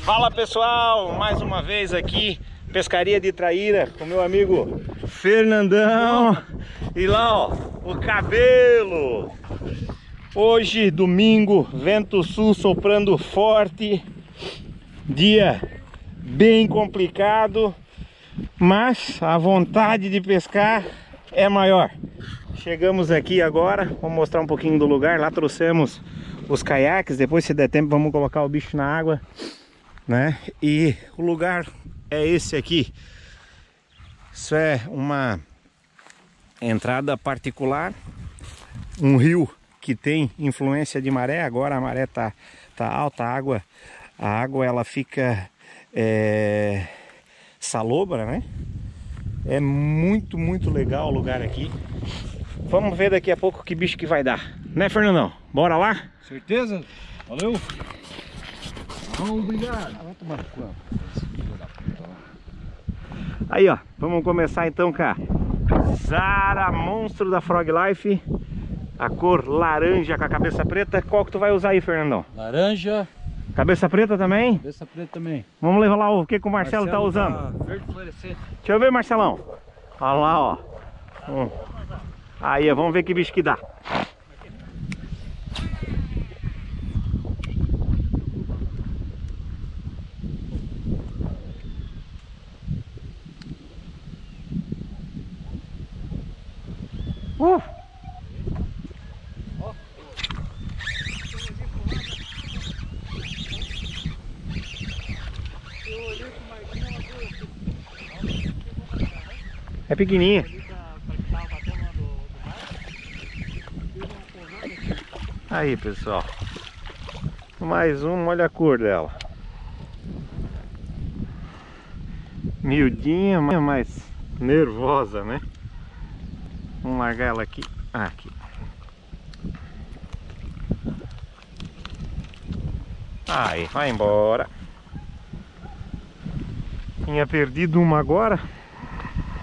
Fala pessoal, mais uma vez aqui, Pescaria de Traíra com meu amigo Fernandão. E lá ó, o cabelo. Hoje, domingo, vento sul soprando forte. Dia bem complicado Mas a vontade de pescar é maior. Chegamos aqui agora, vou mostrar um pouquinho do lugar. Lá trouxemos os caiaques, depois se der tempo vamos colocar o bicho na água né? E o lugar é esse aqui. Isso é uma entrada particular, um rio que tem influência de maré. Agora a maré tá, tá alta, a água, a água ela fica é, salobra, né? É muito, muito legal o lugar aqui. Vamos ver daqui a pouco que bicho que vai dar. Né, Fernandão? Bora lá? Certeza? Valeu! Obrigado. Aí, ó. Vamos começar então com a Zara Monstro da Frog Life. A cor laranja com a cabeça preta. Qual que tu vai usar aí, Fernandão? Laranja. Cabeça preta também? Cabeça preta também. Vamos levar lá o que, que o Marcelo, tá Marcelo tá usando. Tá verde fluorescente. Deixa eu ver, Marcelão. Olha lá, ó. Hum. Aí, vamos ver que bicho que dá. Uh! É pequenininha. Aí pessoal Mais um, olha a cor dela Miudinha, mas nervosa, né? Vamos largar ela aqui. Ah, aqui. Aí, vai embora. Tinha perdido uma agora.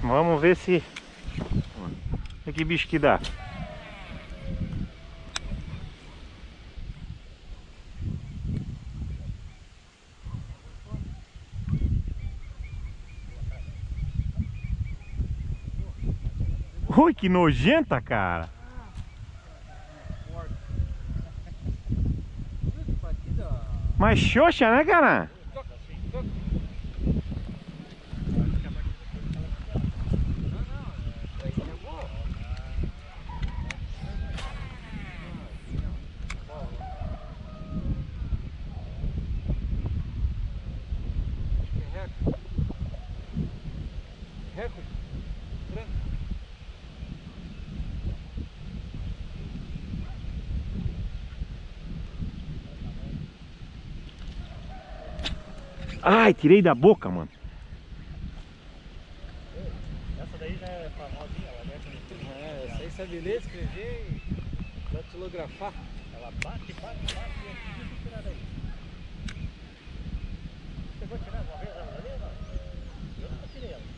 Vamos ver se... Que bicho que dá. Ui, que nojenta, cara. Mas xoxa, né, cara? Ai, tirei da boca, mano. Essa daí já é famosinha, ela é É, essa aí sabe ler, escrever e datilografar. Ela bate, bate, bate e é difícil tirar daí. Você vai tirar uma vez ela dali ou não? Eu nunca tirei ela.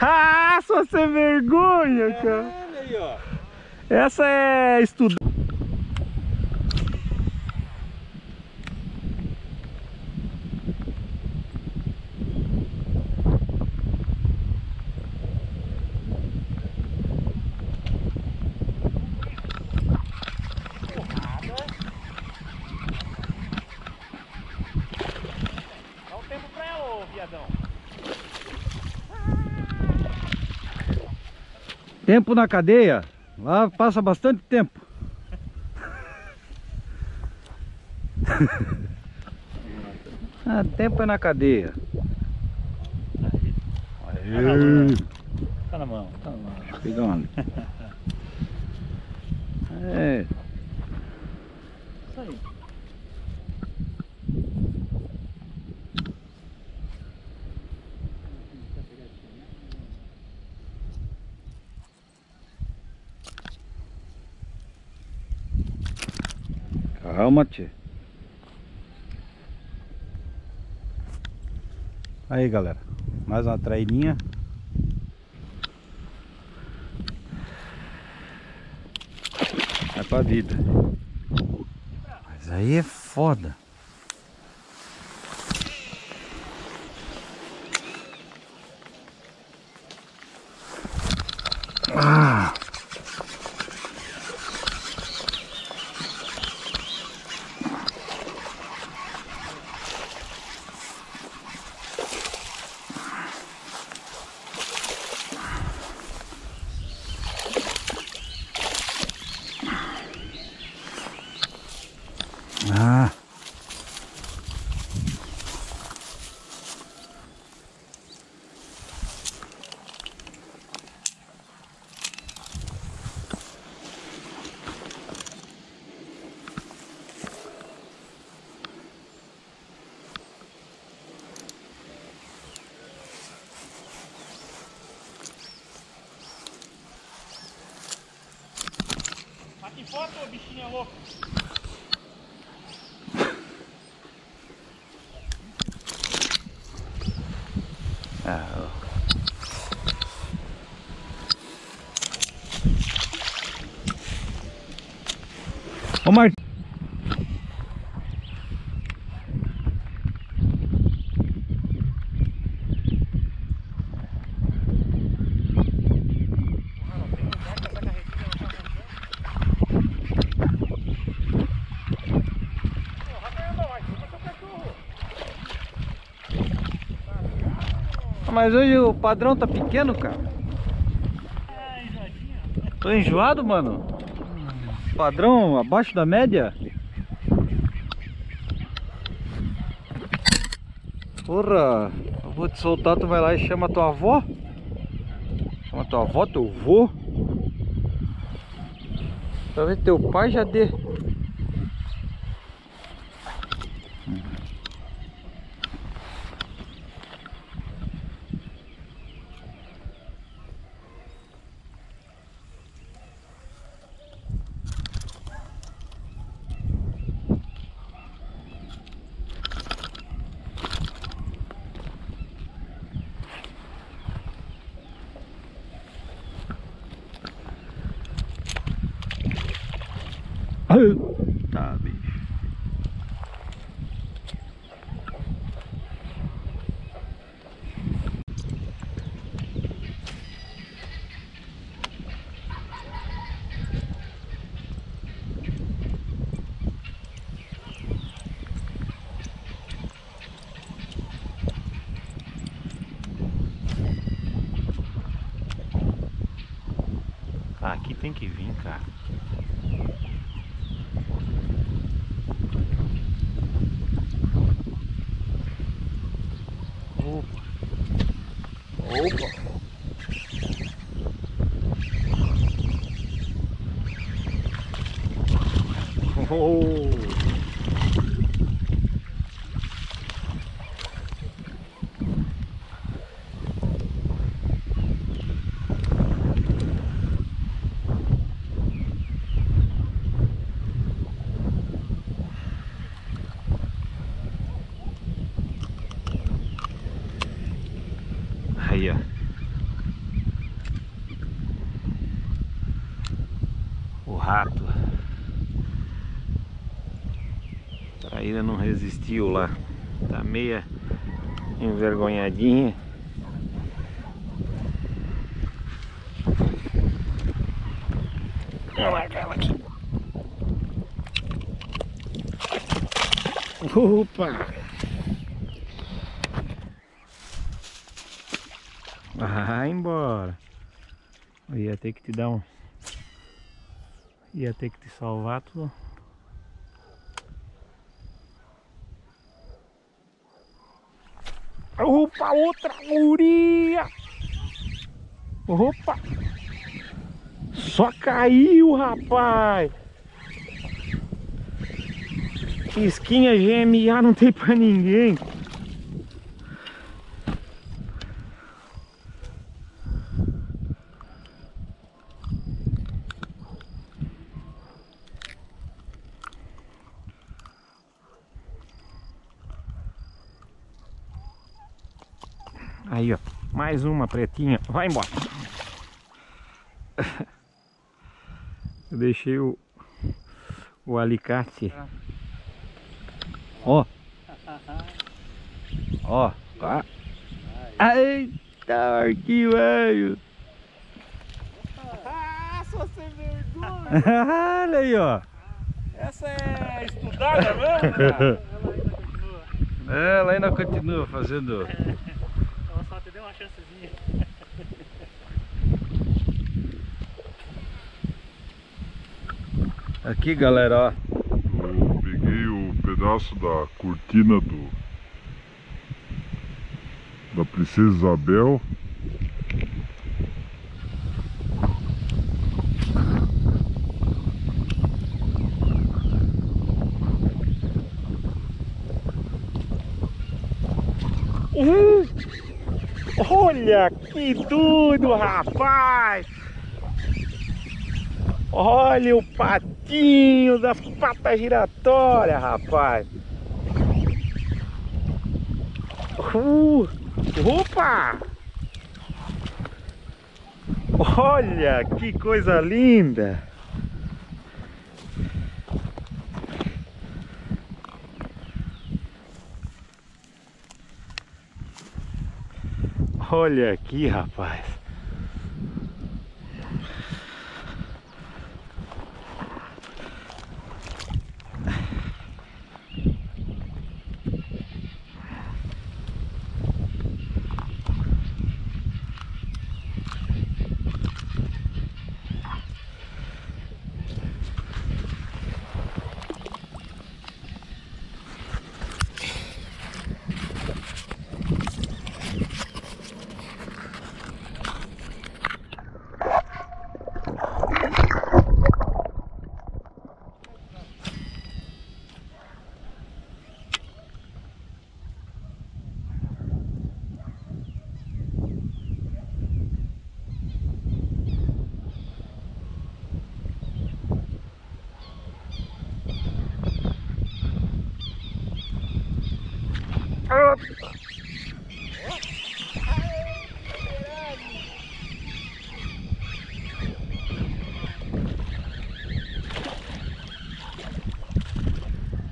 Ah, só sem vergonha, cara. É, aí, ó. Essa é estudar. Tempo na cadeia, lá passa bastante tempo. ah, tempo é na cadeia. Aí. Tá na mão, tá na mão. Pegando. É. Isso aí. How much? Aí galera, mais uma traininha. É pra vida. Mas aí é foda. Ah. Ô bichinha Mas hoje o padrão tá pequeno, cara. Tô enjoado, mano. Padrão abaixo da média. Porra, eu vou te soltar, tu vai lá e chama tua avó. Chama tua avó, teu vô. Talvez teu pai já dê. Tá, bicho. Aqui tem que vir, cara. Opa. Opa. Oh. Aí, ó. O rato. A traíra não resistiu lá. Tá meia envergonhadinha. Vou largar ela aqui. Opa! Vai embora. Eu ia ter que te dar um. Ia ter que te salvar tudo. Opa, outra guria! Opa! Só caiu, rapaz! Esquinha GMA não tem pra ninguém. Aí, ó. Mais uma pretinha. Vai embora. Eu deixei o, o alicate. Ó. Ó. Eita, que velho. Ah, só sem vergonha! Olha aí, ó. Essa é estudada mesmo? cara? Ela ainda continua fazendo. Ela só te deu uma chancezinha. Aqui, galera, ó. Eu peguei o pedaço da cortina do da Princesa Isabel. Uhum. Olha que tudo, rapaz! Olha o patinho das patas giratórias, rapaz! Uh, opa! Olha que coisa linda! Olha aqui, rapaz.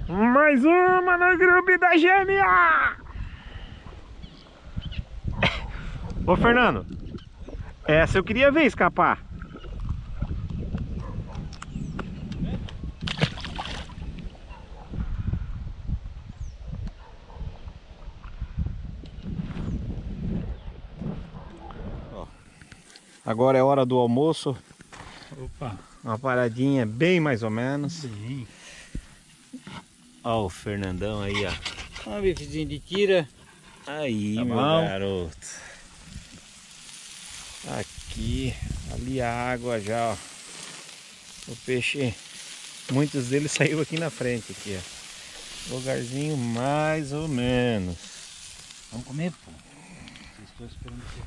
Mais uma no grupo da gêmea! Ô Fernando, essa eu queria ver escapar. Agora é hora do almoço, Opa, uma paradinha bem mais ou menos. sim. Ó o Fernandão aí, ó. Um bifezinho de tira. Aí, Tá meu bom. garoto. Aqui, ali a água já, ó. O peixe, muitos deles saiu aqui na frente, aqui, ó. Lugarzinho mais ou menos. Vamos comer, pô. Estou esperando você.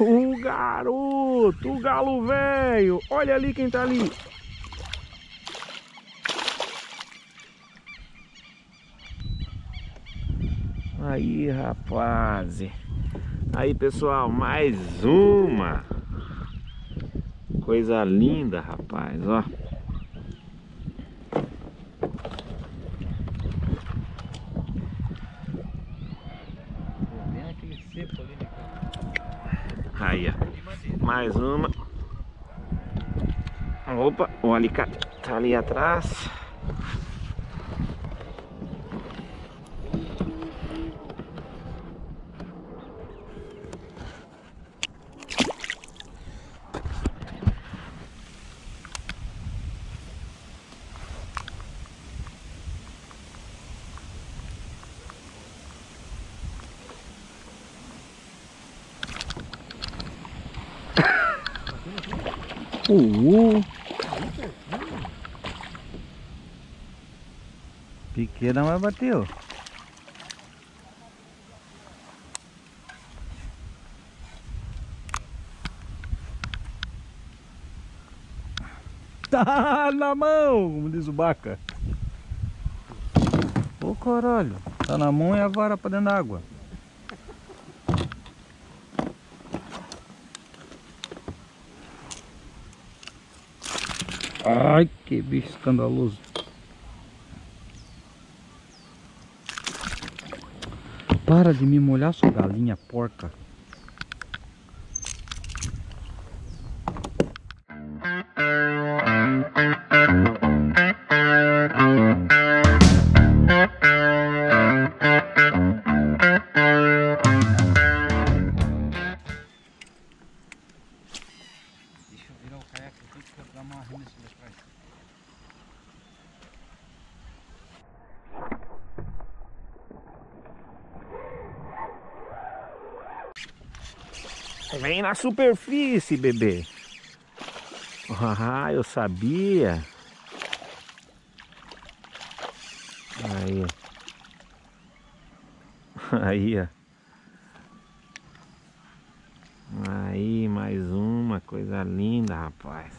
O garoto, o galo velho. Olha ali quem tá ali. Aí, rapaz. Aí, pessoal, mais uma. Coisa linda, rapaz, ó. Tem aquele cepo ali, né? Aí, ó. Mais uma. Opa, o alicate tá ali atrás. Uh, Pequena, mas bateu. Tá na mão, como diz o Baca. Ô caralho, tá na mão e a vara pra dentro da água. Ai, que bicho escandaloso. Para de me molhar, sua galinha porca. Vem na superfície, bebê. Ah, eu sabia. Aí. Aí, ó. Aí, mais uma coisa linda, rapaz.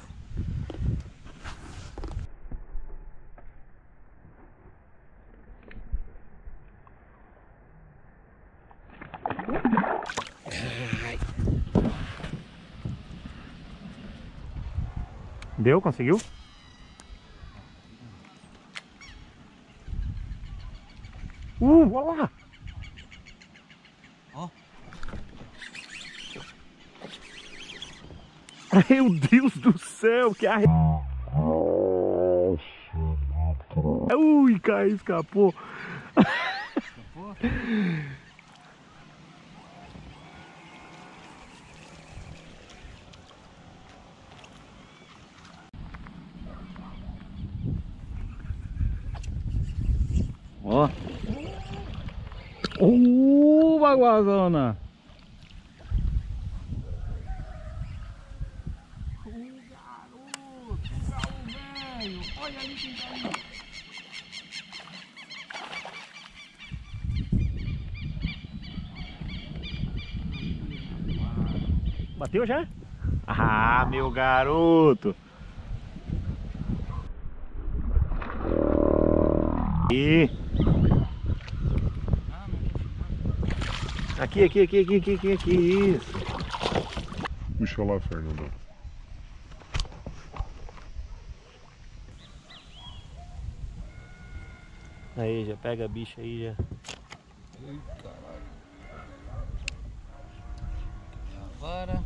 Deu? Conseguiu? Uh, olha lá! Ó. Meu Deus do céu, que arre... Ui, caiu, escapou. Escapou? Uh, baguazona. Bateu já? Ah, meu garoto. E Ah, não tô filmando. Aqui, aqui, aqui, aqui, aqui, aqui, aqui, isso. Puxa lá, Fernandão. Aí, já pega a bicha aí já. A vara.